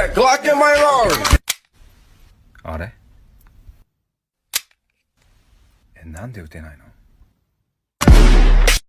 a Glock in my arm! あれえ、なんで撃てないの